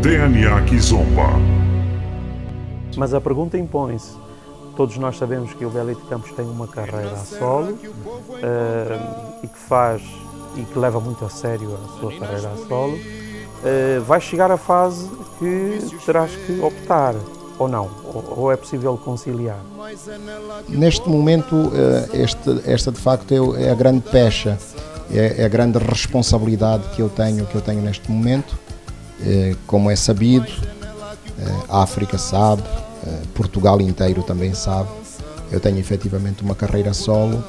DNA Kizomba. Mas a pergunta impõe-se. Todos nós sabemos que o Belito Campos tem uma carreira a solo uh, e que faz e que leva muito a sério a sua carreira a solo. Uh, vai chegar a fase que terás que optar ou não, ou, ou é possível conciliar? Neste momento, eh, este, esta de facto é, é a grande pecha, é, é, a grande responsabilidade que eu tenho, que eu tenho neste momento. Como é sabido, a África sabe, eh, Portugal inteiro também sabe. Eu tenho efetivamente uma carreira solo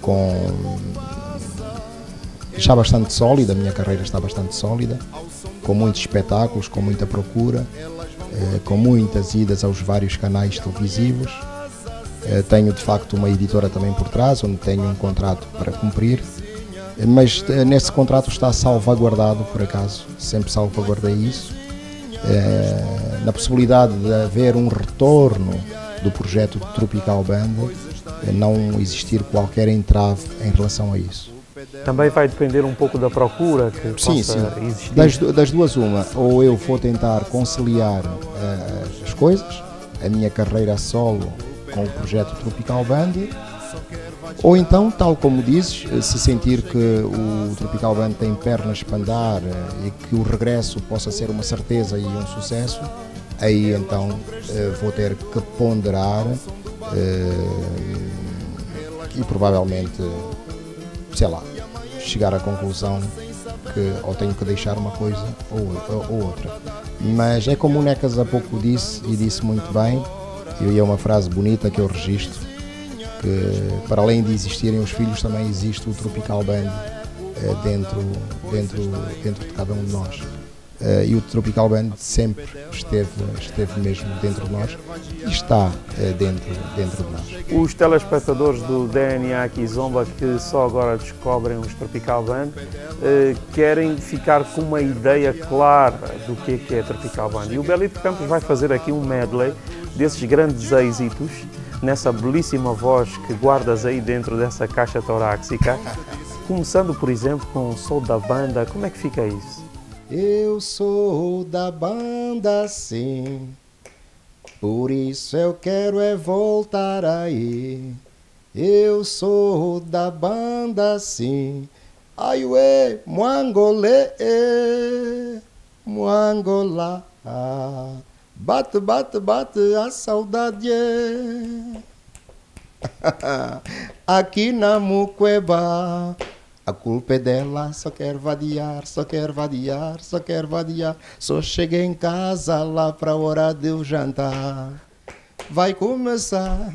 com já bastante sólida, a minha carreira está bastante sólida, com muitos espetáculos, com muita procura, com muitas idas aos vários canais televisivos. Tenho de facto uma editora também por trás, onde tenho um contrato para cumprir, mas nesse contrato está salvaguardado, por acaso, sempre salvaguardei isso, eh, na possibilidade de haver um retorno do projeto Tropical Band, eh, não existir qualquer entrave em relação a isso. Também vai depender um pouco da procura que sim, possa sim. existir. Das, das, duas uma, ou eu vou tentar conciliar uh, as coisas, a minha carreira solo com o projeto Tropical Band, ou então, tal como dizes, se sentir que o Tropical Band tem pernas para andar eh, e que o regresso possa ser uma certeza e um sucesso, aí então eh, vou ter que ponderar eh, e provavelmente, sei lá, chegar à conclusão que ou tenho que deixar uma coisa ou outra. Mas é como o Necas há pouco disse e disse muito bem, e é uma frase bonita que eu registro que para além de existirem os filhos também existe o Tropical Band eh, dentro, dentro, dentro de cada um de nós. Uh, e o Tropical Band sempre esteve, esteve mesmo dentro de nós e está uh, dentro, dentro de nós. Os telespectadores do DNA Kizomba que só agora descobrem os Tropical Band querem ficar com uma ideia clara do que é, que é Tropical Band. E o Belito Campos vai fazer aqui um medley desses grandes êxitos nessa belíssima voz que guardas aí dentro dessa caixa torácica. Começando, por exemplo, com o som da banda, como é que fica isso? Eu sou da banda sim, por isso eu quero é voltar aí. Eu sou da banda sim, ai ué, muangolê, muangolá. Bate, bate, bate a saudade. Aqui na Muqueba. A culpa é dela, só quer vadiar, só quer vadiar, só quer vadiar. Só cheguei em casa lá pra hora de eu jantar. Vai começar,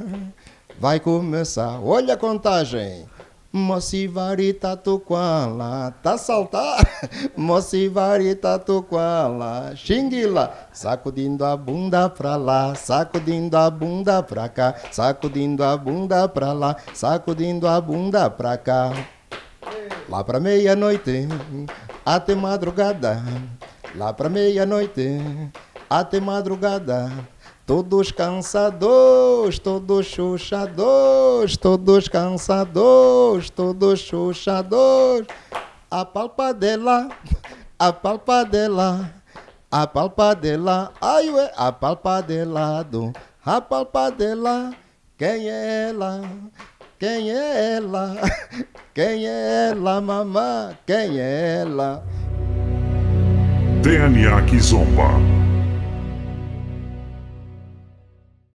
vai começar. Olha a contagem. Mocivari tatuquala, tá saltar? Mocivari tatuquala, xinguila, sacudindo a bunda pra lá, sacudindo a bunda pra cá, sacudindo a bunda pra lá, sacudindo a bunda pra cá. Lá pra meia-noite, até madrugada, lá pra meia-noite, até madrugada. Todos cansados, todos chuchados, todos cansados, todos chuchados. A palpadela, a palpadela, a palpadela, ai ué, a palpadelado, a palpadela. Quem é ela? Quem é ela? Quem é ela, mamã? Quem é ela? DNA Kizomba.